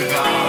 ago.